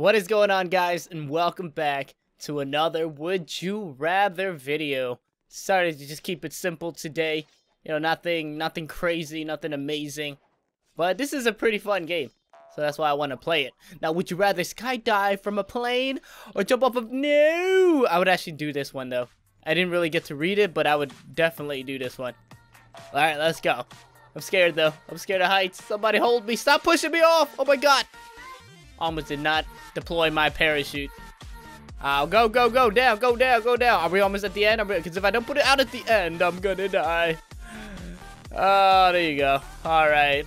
What is going on guys and welcome back to another Would You Rather video. Sorry to just keep it simple today. You know, nothing nothing crazy, nothing amazing. But this is a pretty fun game. So that's why I want to play it. Now, would you rather skydive from a plane or jump off of... No! I would actually do this one though. I didn't really get to read it, but I would definitely do this one. Alright, let's go. I'm scared though. I'm scared of heights. Somebody hold me. Stop pushing me off. Oh my god. Almost did not deploy my parachute. Uh, go, go, go, down, go down, go down. Are we almost at the end? Because if I don't put it out at the end, I'm gonna die. Oh, there you go. Alright.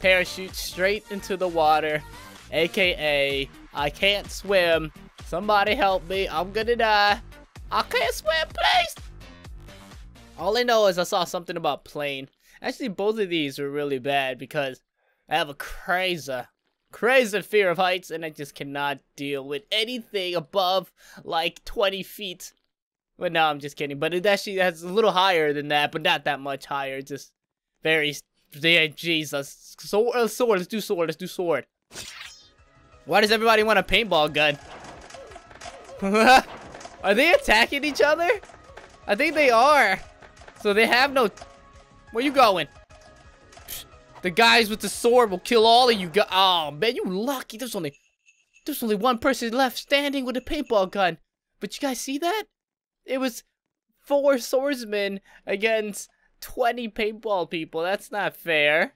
Parachute straight into the water. AKA, I can't swim. Somebody help me. I'm gonna die. I can't swim, please. All I know is I saw something about plane. Actually, both of these are really bad because I have a crazy, crazy fear of heights and I just cannot deal with anything above like 20 feet. But no, I'm just kidding. But it actually has a little higher than that, but not that much higher. Just very, yeah, Jesus. Sword, uh, sword, let's do sword, let's do sword. Why does everybody want a paintball gun? are they attacking each other? I think they are. So they have no... Where you going? The guys with the sword will kill all of you guys. Oh, man, you lucky. There's only... There's only one person left standing with a paintball gun. But you guys see that? It was four swordsmen against 20 paintball people. That's not fair.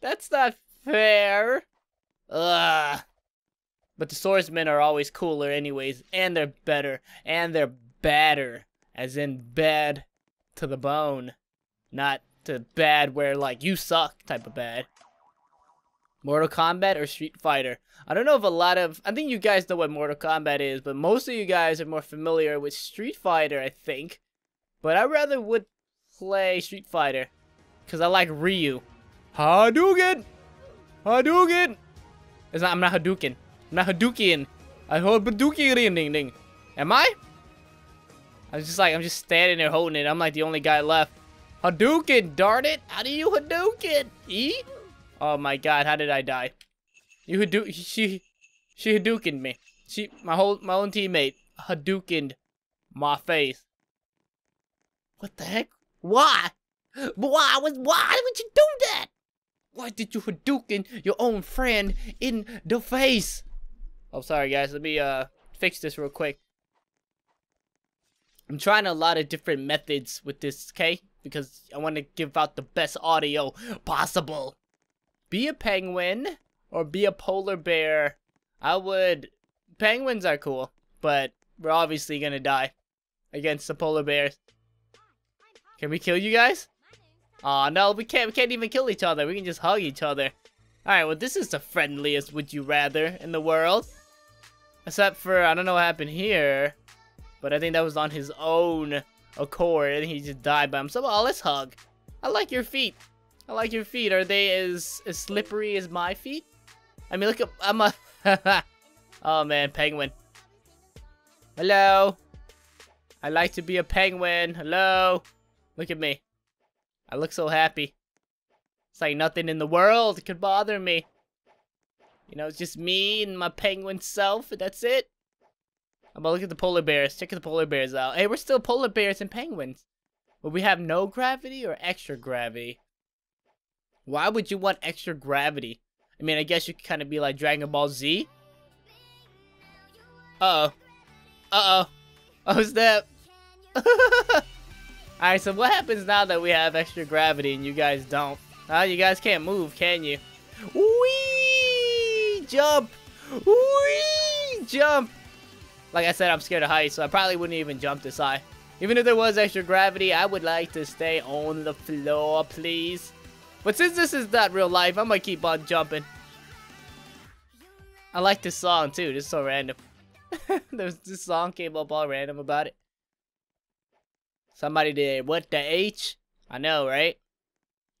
That's not fair. Ugh. But the swordsmen are always cooler anyways. And they're better. And they're badder. As in bad to the bone. Not to bad where like you suck type of bad. Mortal Kombat or Street Fighter? I don't know if a lot of I think you guys know what Mortal Kombat is, but most of you guys are more familiar with Street Fighter, I think. But I rather would play Street Fighter cuz I like Ryu. Hadouken! Hadouken! It's not I'm not Hadouken. I'm not Hadouken. I hold Hadouken ding ding. Am I? I'm just like I'm just standing there holding it. I'm like the only guy left. Hadouken, darn it! How do you Hadouken? E? Oh my god, how did I die? You Hadouken, she, she Hadoukened me. She, my whole, my own teammate Hadoukened my face. What the heck? Why? Why was, why would you do that? Why did you Hadouken your own friend in the face? Oh, sorry guys, let me, uh, fix this real quick. I'm trying a lot of different methods with this, okay? Because I want to give out the best audio possible. Be a penguin or be a polar bear. I would... Penguins are cool, but we're obviously gonna die against the polar bears. Can we kill you guys? Aw, oh, no, we can't, we can't even kill each other. We can just hug each other. Alright, well, this is the friendliest would you rather in the world. Except for, I don't know what happened here. But I think that was on his own accord and he just died by himself. Oh, let's hug. I like your feet. I like your feet. Are they as, as slippery as my feet? I mean, look at, I'm a, oh man, penguin. Hello. I like to be a penguin. Hello. Look at me. I look so happy. It's like nothing in the world could bother me. You know, it's just me and my penguin self, that's it. I'm gonna look at the polar bears. Check the polar bears out. Hey, we're still polar bears and penguins. But we have no gravity or extra gravity. Why would you want extra gravity? I mean, I guess you could kind of be like Dragon Ball Z. Uh-oh. Uh-oh. Oh, snap. Alright, so what happens now that we have extra gravity and you guys don't? Uh, you guys can't move, can you? Whee! Jump! Whee! Jump! Like I said, I'm scared of heights, so I probably wouldn't even jump this high. Even if there was extra gravity, I would like to stay on the floor, please. But since this is not real life, I'm gonna keep on jumping. I like this song too, this is so random. this song came up all random about it. Somebody did, what the H? I know, right?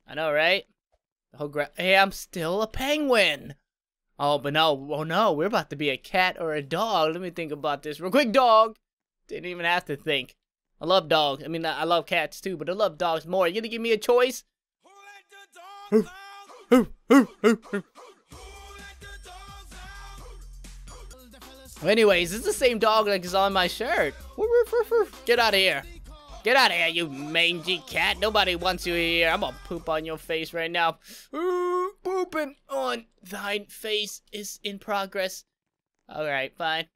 I know, right? The whole gra hey, I'm still a penguin! Oh, but no, oh no, we're about to be a cat or a dog. Let me think about this real quick. Dog! Didn't even have to think. I love dogs. I mean, I love cats too, but I love dogs more. You gonna give me a choice? Anyways, is the same dog like is on my shirt. Get out of here. Get out of here, you mangy cat. Nobody wants you here. I'm gonna poop on your face right now. Ooh, pooping on thine face is in progress. Alright, fine.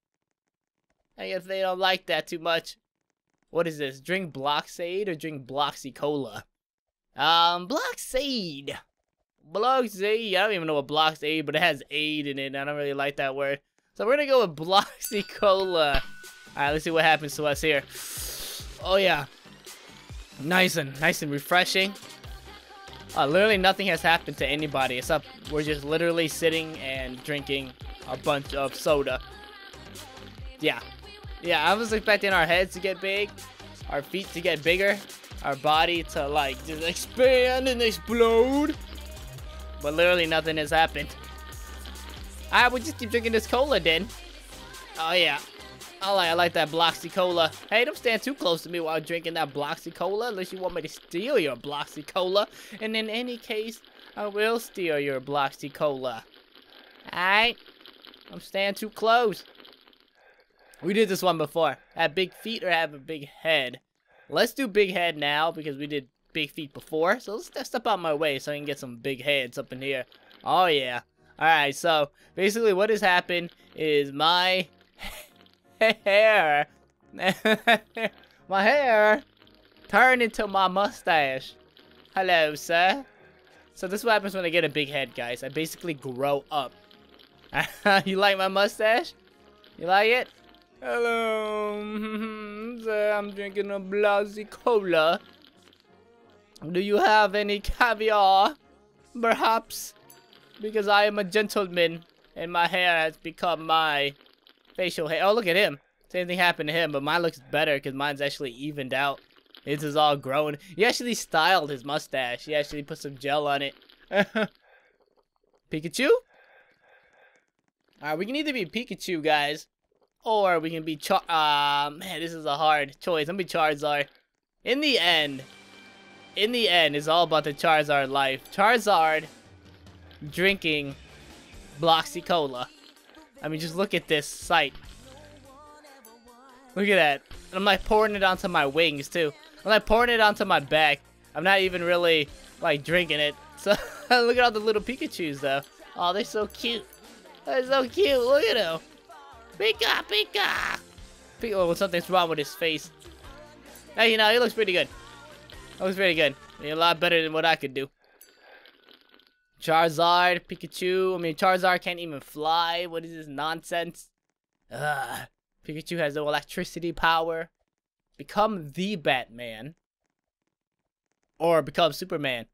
I guess they don't like that too much. What is this? Drink Bloxade or drink Bloxy Cola? Um, Bloxade. Bloxade. I don't even know what Bloxade, but it has aid in it. I don't really like that word. So we're gonna go with Bloxy Cola. Alright, let's see what happens to us here. Oh yeah. Nice and nice and refreshing. Uh, literally nothing has happened to anybody except we're just literally sitting and drinking a bunch of soda. Yeah. Yeah, I was expecting our heads to get big, our feet to get bigger, our body to like just expand and explode. But literally nothing has happened. I would just keep drinking this cola then. Oh yeah. I like I like that Bloxy Cola. Hey, don't stand too close to me while drinking that Bloxy Cola unless you want me to steal your Bloxy Cola. And in any case, I will steal your Bloxy Cola. Alright? I'm staying too close. We did this one before. Have big feet or have a big head? Let's do big head now because we did big feet before. So let's step out my way so I can get some big heads up in here. Oh yeah. Alright, so basically what has happened is my hair, my hair turned into my mustache. Hello, sir. So this is what happens when I get a big head, guys. I basically grow up. you like my mustache? You like it? Hello, sir, I'm drinking a Bloxy Cola. Do you have any caviar? Perhaps? Because I am a gentleman and my hair has become my facial hair. Oh, look at him. Same thing happened to him, but mine looks better because mine's actually evened out. His is all grown. He actually styled his mustache. He actually put some gel on it. Pikachu? Alright, we can either be Pikachu, guys, or we can be Char- Ah, uh, man, this is a hard choice. I'm gonna be Charizard. In the end, in the end, it's all about the Charizard life. Charizard drinking Bloxy Cola. I mean, just look at this sight. Look at that. I'm like pouring it onto my wings too. I'm like pouring it onto my back. I'm not even really like drinking it. So look at all the little Pikachu's though. Oh, they're so cute. They're so cute. Look at them. Pika, Pika! Pika, oh, something's wrong with his face. Hey, you know, he looks pretty good. He looks pretty good. Mean, a lot better than what I could do. Charizard, Pikachu. I mean, Charizard can't even fly. What is this nonsense? Ugh. Pikachu has no electricity power. Become the Batman. Or become Superman.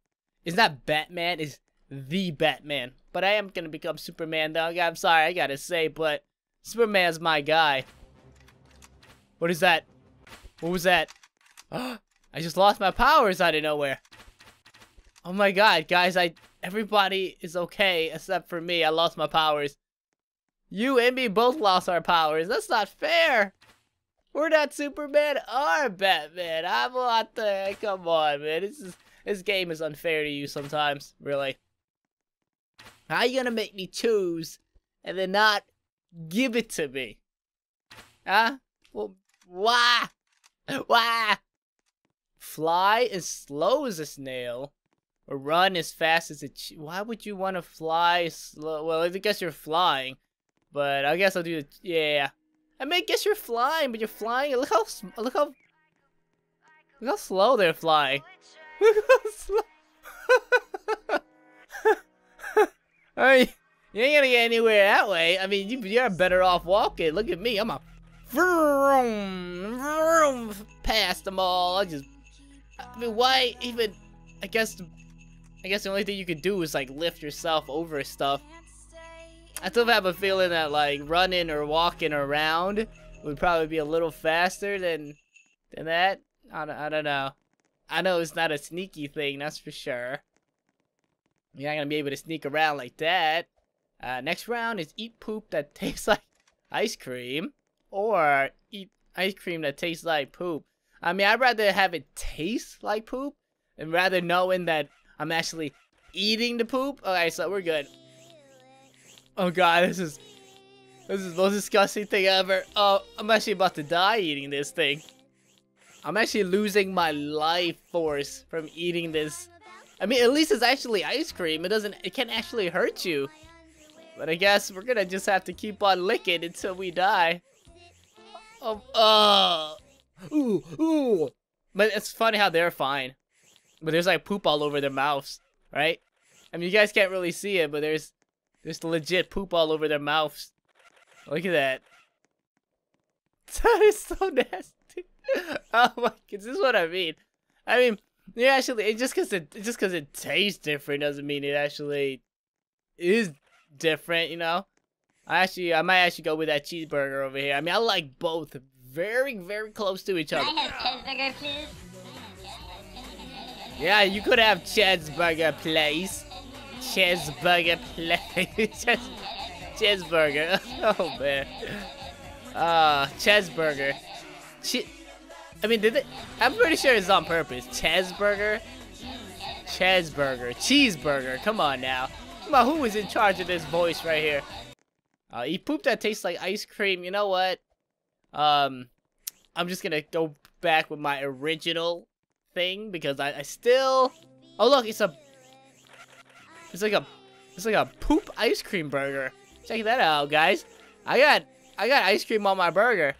Is not Batman, is the Batman. But I am gonna become Superman though. I'm sorry, I gotta say, but Superman's my guy. What is that? What was that? I just lost my powers out of nowhere. Oh my god, guys, I everybody is okay except for me. I lost my powers. You and me both lost our powers. That's not fair. We're not Superman or Batman. I'm not the come on, man. This is this game is unfair to you sometimes, really. How you gonna make me choose and then not Give it to me. Huh? Well, why? Why? Fly as slow as a snail, or run as fast as a Why would you want to fly slow? Well, I guess you're flying, but I guess I'll do the yeah. I mean, I guess you're flying, but you're flying. Look how look how look how slow they're flying. Look how slow. I mean, you ain't gonna get anywhere that way. I mean, you, you're better off walking. Look at me. I'm a vroom, vroom, past them all. I just, I mean, why even, I guess, I guess the only thing you could do is like lift yourself over stuff. I still have a feeling that like running or walking around would probably be a little faster than, than that. I don't, I don't know. I know it's not a sneaky thing, that's for sure. You're not gonna be able to sneak around like that. Uh, next round is eat poop that tastes like ice cream, or eat ice cream that tastes like poop. I mean, I'd rather have it taste like poop, and rather knowing that I'm actually eating the poop. Okay, so we're good. Oh god, this is This is the most disgusting thing ever. Oh, I'm actually about to die eating this thing. I'm actually losing my life force from eating this. I mean, at least it's actually ice cream. It doesn't, it can't actually hurt you. But I guess we're gonna just have to keep on licking until we die. Oh, uh, ooh, ooh. But it's funny how they're fine. But there's like poop all over their mouths, right? I mean, you guys can't really see it, but there's there's legit poop all over their mouths. Look at that. That is so nasty. oh my god, this is what I mean. I mean, yeah, actually, it just cause it just cause it tastes different doesn't mean it actually is different, you know? I actually, I might actually go with that cheeseburger over here. I mean, I like both very, very close to each other. I have cheeseburger, please? Yeah, you could have cheeseburger, please. Cheeseburger, please. cheeseburger. Oh, man. Uh, cheeseburger. Che I mean, did it? I'm pretty sure it's on purpose. Cheeseburger? Cheeseburger. Cheeseburger. Come on now. Come on, who is in charge of this voice right here? Uh, eat poop that tastes like ice cream. You know what? Um, I'm just gonna go back with my original thing because I, I still. Oh look, it's a. It's like a. It's like a poop ice cream burger. Check that out, guys. I got I got ice cream on my burger.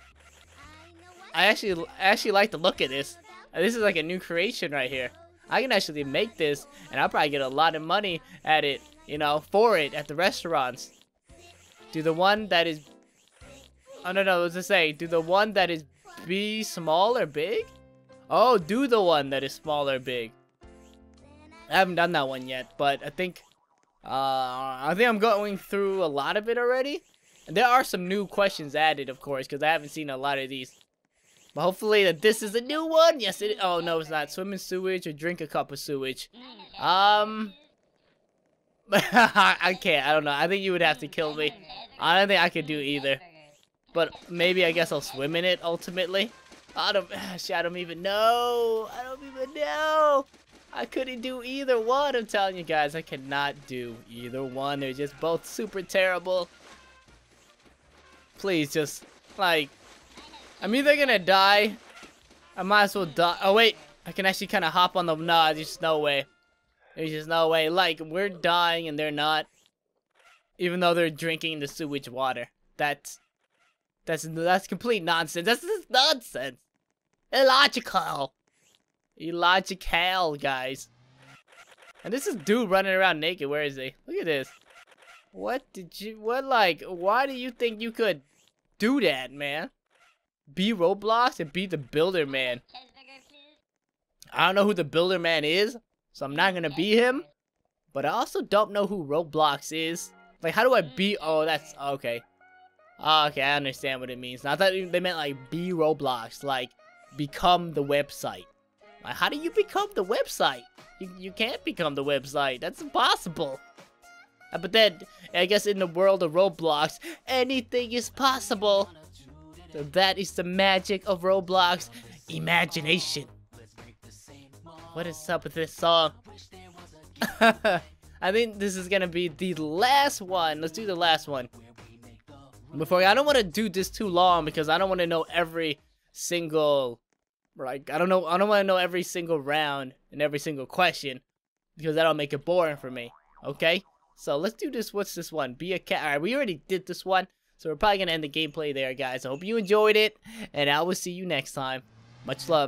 I actually I actually like the look of this. Uh, this is like a new creation right here. I can actually make this, and I'll probably get a lot of money at it you know, for it at the restaurants. Do the one that is... Oh, no, no, what's it say? Do the one that is B small or big? Oh, do the one that is small or big. I haven't done that one yet, but I think... Uh, I think I'm going through a lot of it already. And there are some new questions added, of course, because I haven't seen a lot of these. But hopefully that this is a new one. Yes, it. Oh no, it's not. Swim in sewage or drink a cup of sewage. Um, I can't. I don't know. I think you would have to kill me. I don't think I could do either. But maybe I guess I'll swim in it ultimately. I don't. I don't even know. I don't even know. I couldn't do either one. I'm telling you guys, I cannot do either one. They're just both super terrible. Please, just like, I'm either gonna die. I might as well die. Oh wait, I can actually kind of hop on the. No, there's no way. There's just no way. Like, we're dying and they're not. Even though they're drinking the sewage water. That's... That's, that's complete nonsense. That's just nonsense. Illogical. Illogical, guys. And this is dude running around naked. Where is he? Look at this. What did you... What, like... Why do you think you could do that, man? Be Roblox and be the Builder Man. I don't know who the Builder Man is. So I'm not gonna be him. But I also don't know who Roblox is. Like, how do I be? Oh, that's okay. Oh, okay, I understand what it means. I thought they meant like be Roblox, like become the website. Like, how do you become the website? You, you can't become the website. That's impossible. Uh, but then, I guess in the world of Roblox, anything is possible. So that is the magic of Roblox. Imagination. What is up with this song? I think this is gonna be the last one. Let's do the last one. Before I don't want to do this too long because I don't want to know every single like I don't know I don't want to know every single round and every single question because that'll make it boring for me. Okay? So let's do this. What's this one? Be a cat. Alright, we already did this one. So we're probably gonna end the gameplay there, guys. I hope you enjoyed it, and I will see you next time. Much love.